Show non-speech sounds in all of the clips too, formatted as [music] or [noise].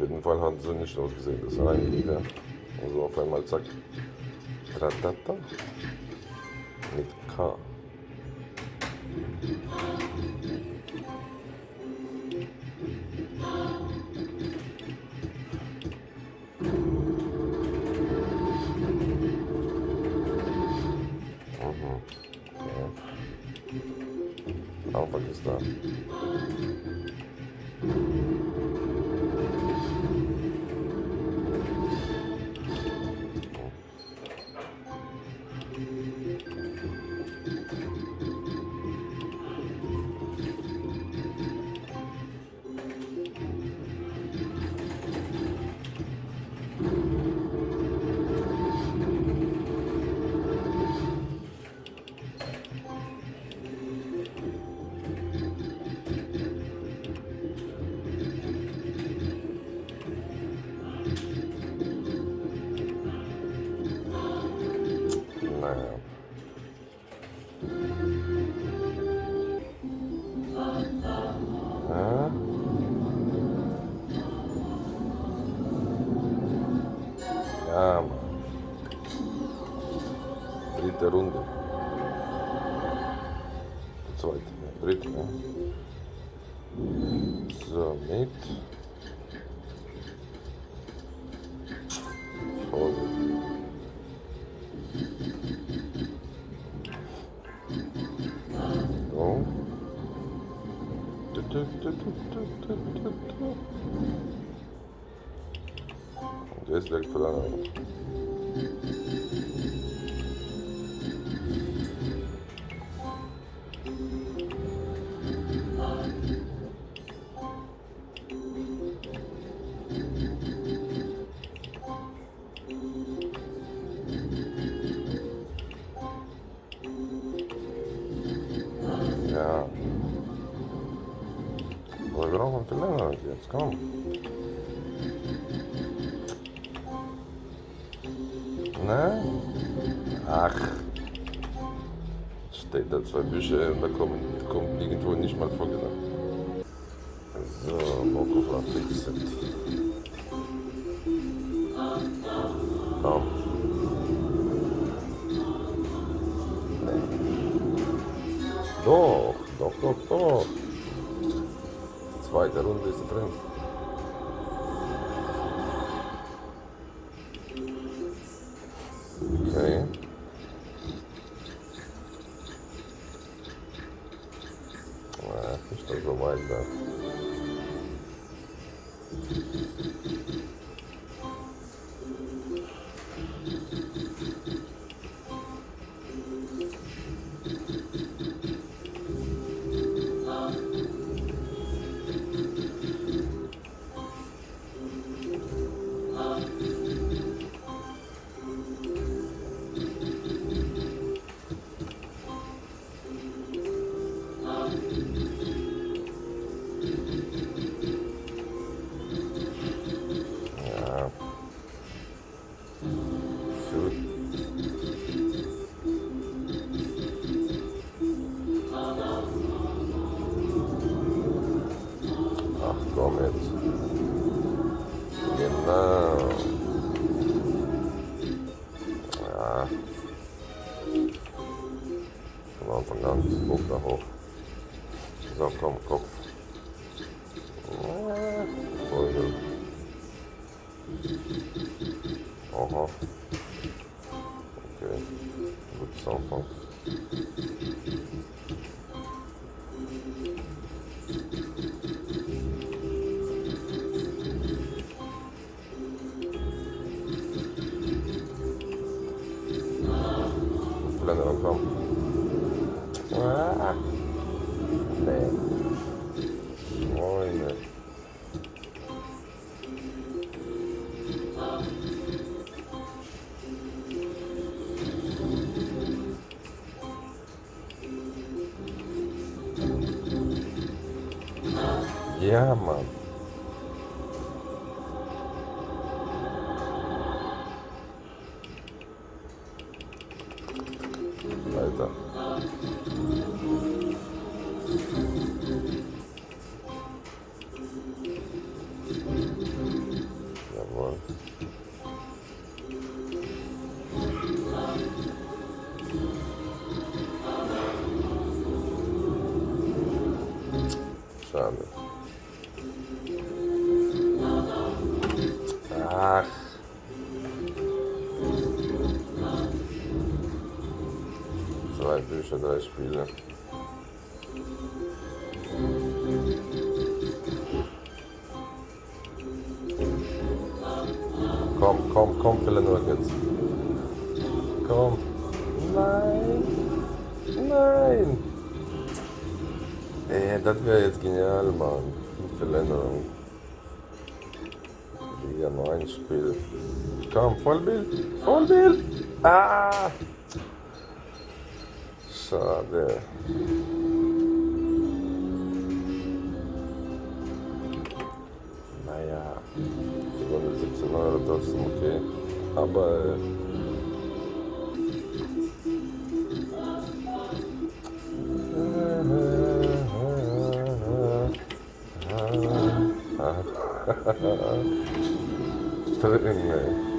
jeden Fall hat so nicht ausgesehen. Das rein wieder. Also auf einmal zack. Tratata. Mit K. Mhm. Ja, Mann. Dritte Runde. Zweite, ja, dritte, ja. So, mit. Und jetzt direkt von alleine. Ja. Aber Steht da zwei Bücher und da kommen, kommt irgendwo nicht mal vorgenommen. So, Mokov auf Fixet. Komm. Doch, doch, doch, doch. Zweite Runde ist drin. Okay. Okay. Good sound, huh? Ja, Komm, komm, komm, Fälle jetzt. Komm. Nein. Nein. Ey, das wäre jetzt genial, Mann. Verlängerung. Nur ein Spiel. Komm, Vollbild. Vollbild. Ah. Schade. Okay. Aber äh, Drinne.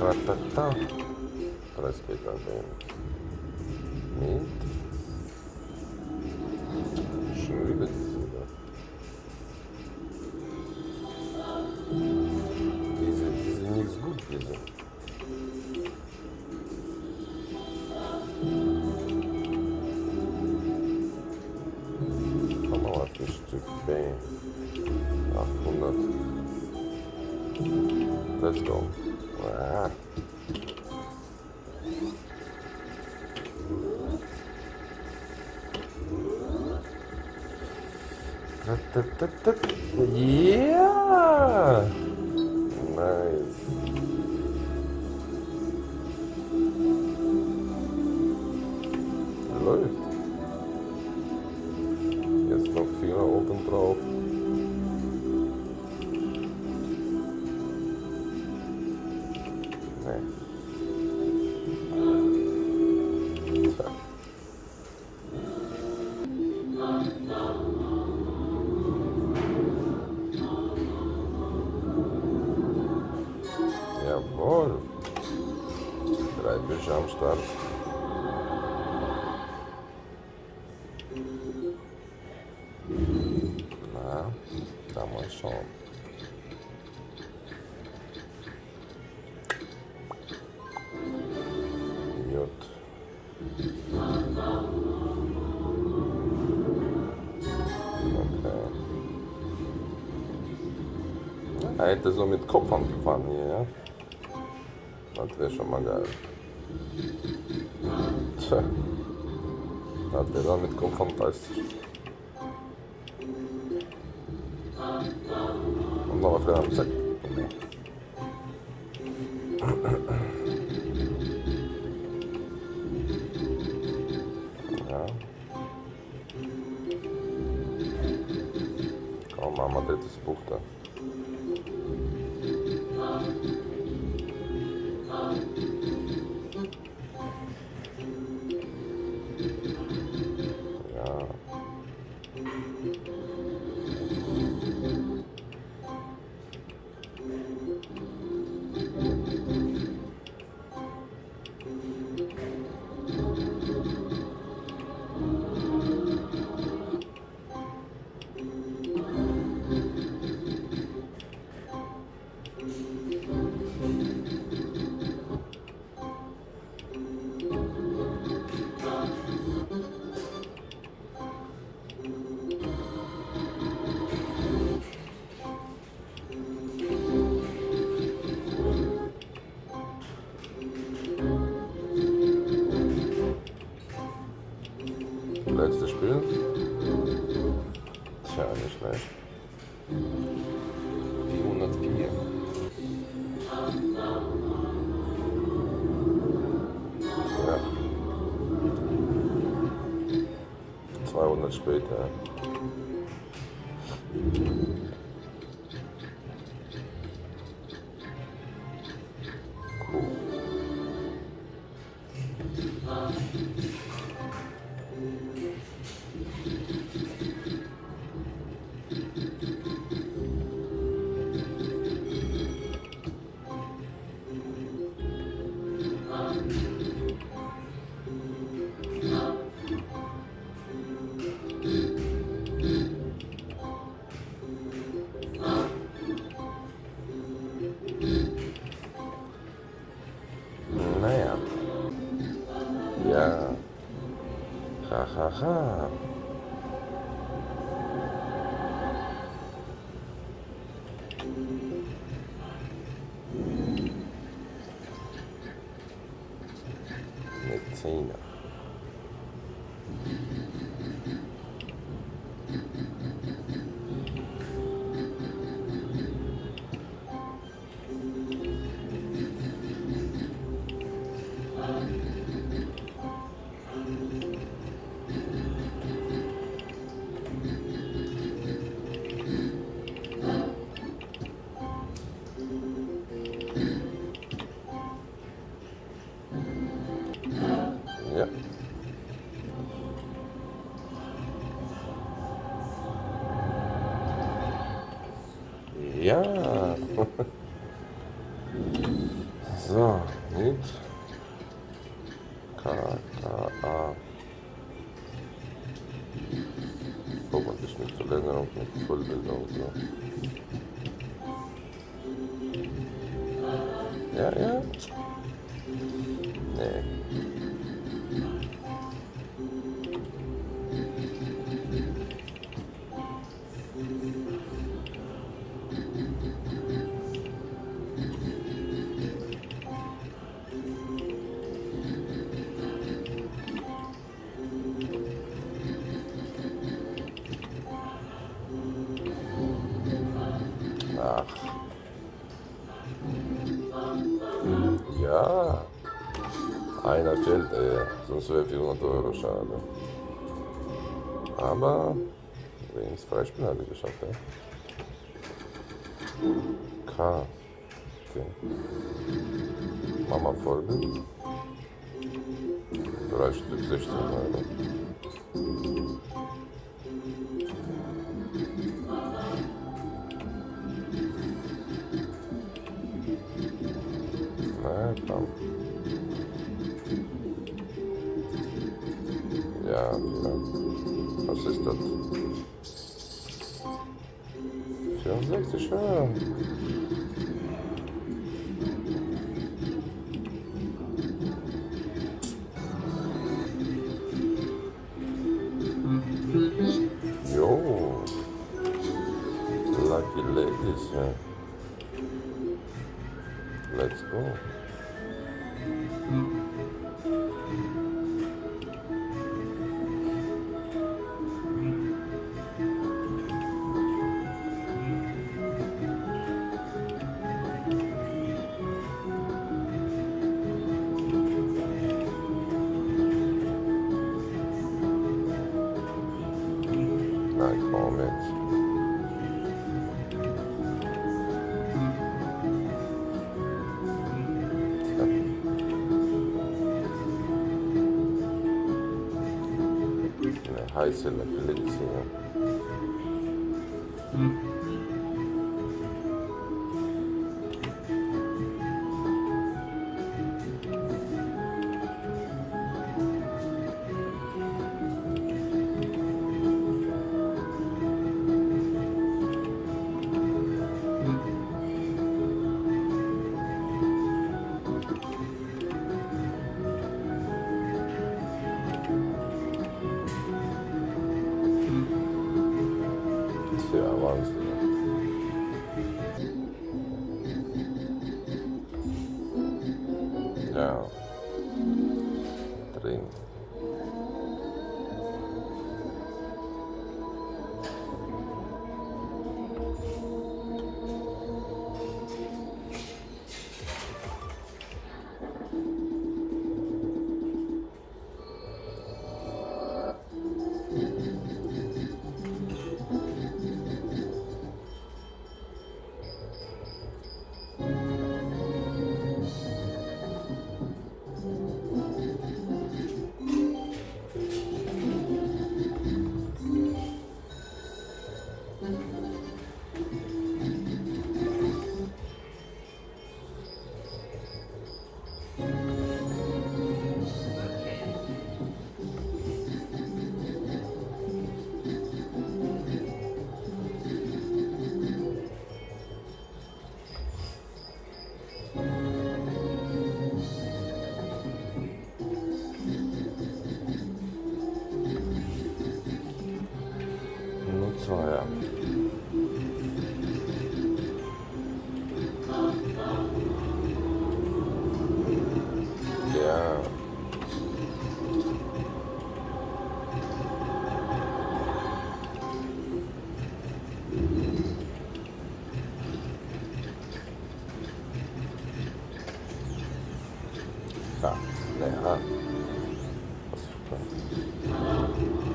Ratata. Das geht aber nicht. Schon Yeah! Nice. Läuft. Jetzt noch vier oben drauf. Na, da mal schauen. Okay. Er hätte so mit Kopf angefangen hier, ja? Das wäre schon mal geil. Tja. Hat der da mit Kopf fantastisch. Und noch auf der Hand. Zack. Ja. Komm, Mama, ist Buch da. great time. 哈哈。Ja. Ja. [laughs] Fehlt, ey. Sonst wäre 400 Euro schade. Aber wenigstens Freispiel hat er geschafft, ey. K. Okay. Mama Vorbild. Drei Stück 16 Euro. Na komm. Ja, ja. Was ist das? isolated lyrics here.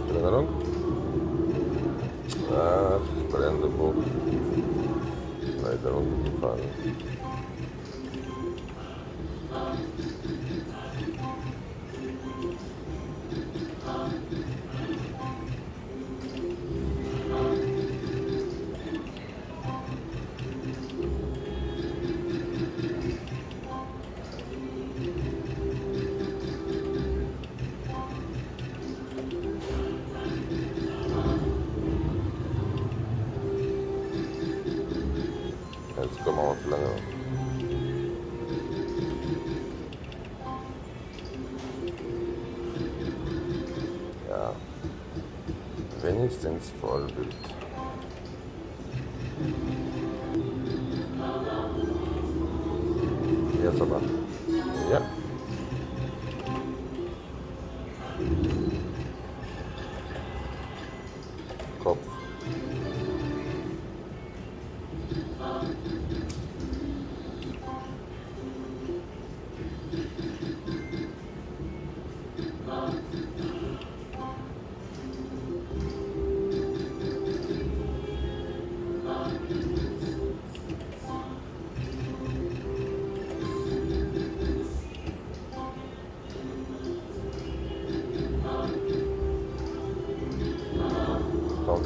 Тренерон? Ах, бренда бог. Найдерон не фарм. Wenigstens Vollbild. Jetzt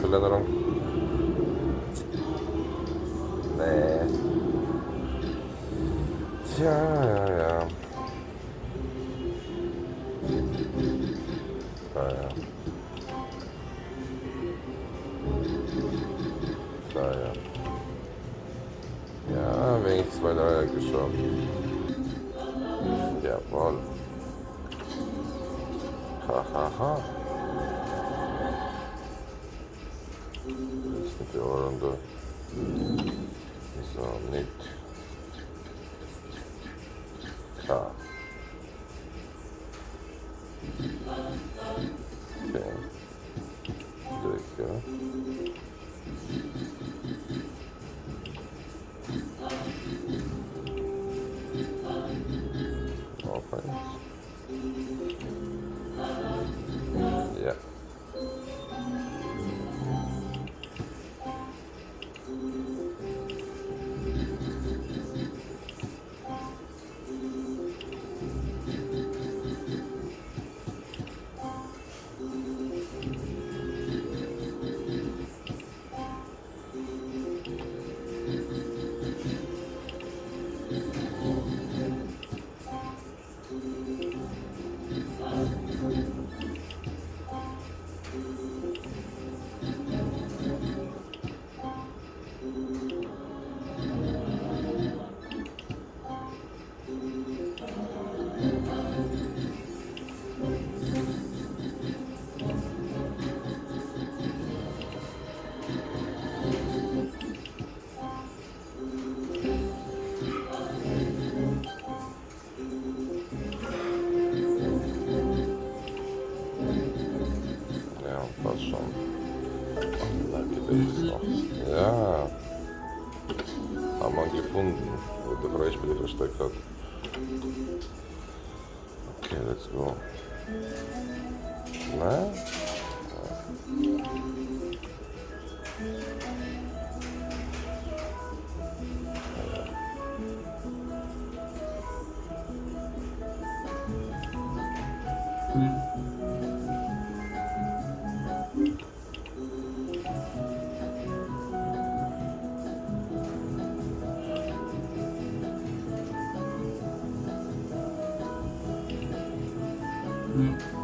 Raumverlängerung. Nee. Jetzt mit der Runde. So, nicht. K. wo der Freispieler versteckt hat. Okay, let's go. Na? Mm.